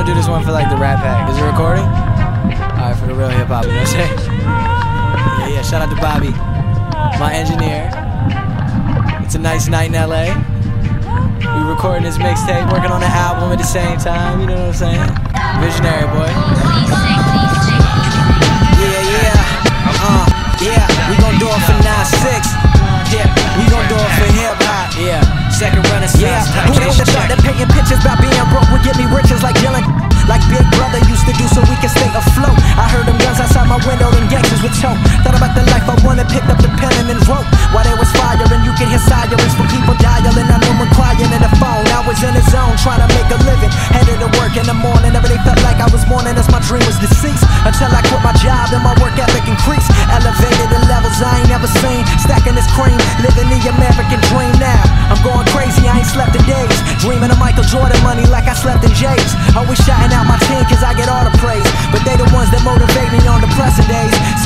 gonna do this one for like the Rat Pack. Is it recording? All right, for the real hip hop. You know what I'm saying? Yeah, yeah. Shout out to Bobby, my engineer. It's a nice night in LA. We recording this mixtape, working on an album at the same time. You know what I'm saying? Visionary boy. Yeah, yeah. Uh, yeah. We gon' do it for nine six. Yeah, we gon' do it for second renaissance. Yeah, who would have thought that painting pictures about being broke would get me riches like Dylan? Like Big Brother used to do so we can stay afloat. I heard them guns outside my window and gangsters would choke. Thought about the life I wanted, picked up the pen and then wrote. While there was fire and you could hear sirens from people dialing. I know them crying in the phone. I was in the zone trying to make a living. Headed to work in the morning, every day felt like I was mourning as my dream was deceased. Until I quit my job and my work ethic increased.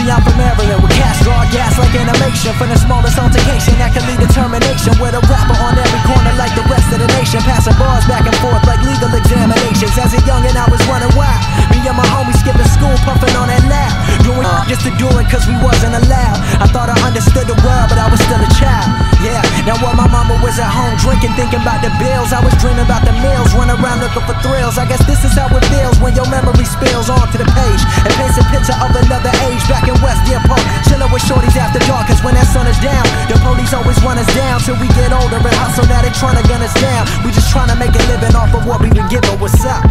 See, I'm from Maryland with cash, draw gas like animation. For the smallest altercation that can lead to termination. With a rapper on every corner like the rest of the nation. Passing bars back and forth like legal examinations. As a youngin', I was running wild. Me and my homies skipping school, puffing on that loud. Doing uh, just to do it cause we wasn't allowed. I thought I understood the world, but I was still a child. Yeah, now while my mama was at home drinking, thinking about the bills, I was dreaming about the meals, running around looking for thrills. I guess this is how it feels when your memory spills onto the page and paints a picture of another always run us down till we get older and hustle. Now they tryna gun us down. We just tryna make a living off of what we been given. What's up?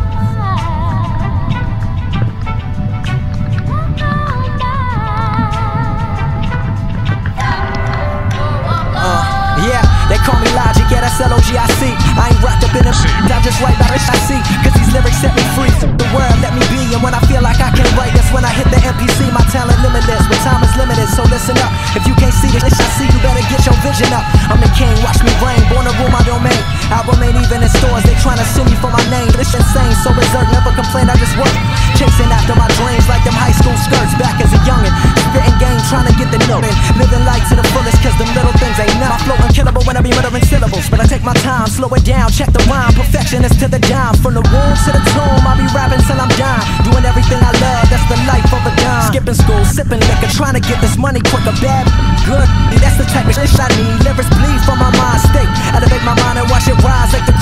Uh, yeah, they call me Logic, yeah, that's L-O-G-I-C I ain't wrapped up in them I just write about it, I see Cause these lyrics set me free insane, so berserk, never complain, I just work. Chasing after my dreams Like them high school skirts Back as a youngin' Spitting game, trying to get the note in. Living life to the fullest Cause them little things ain't nothing My flow unkillable when I be murdering syllables But I take my time, slow it down, check the rhyme. Perfectionist to the dime. From the womb to the tomb I be rapping till I'm dying. Doing everything I love, that's the life of a dime. Skipping school, sipping liquor Trying to get this money quicker. Bad, good, that's the type of shit I need. Lyrics bleed from my mind. State Elevate my mind and watch it rise like the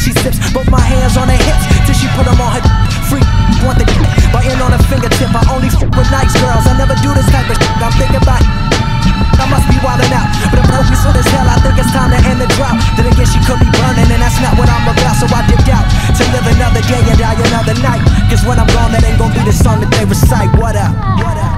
she sips both my hands on her hips till she put them on her Free want the biting on her fingertip. I only fuck with nice girls. I never do this type of shit. I'm thinking about I must be wildin' out but I'm focused on this hell. I think it's time to end the drought. Then again she could be burning and that's not what I'm about so I dipped out to live another day and die another night. Cause when I'm gone that ain't gonna be the song that they recite. What up? What up?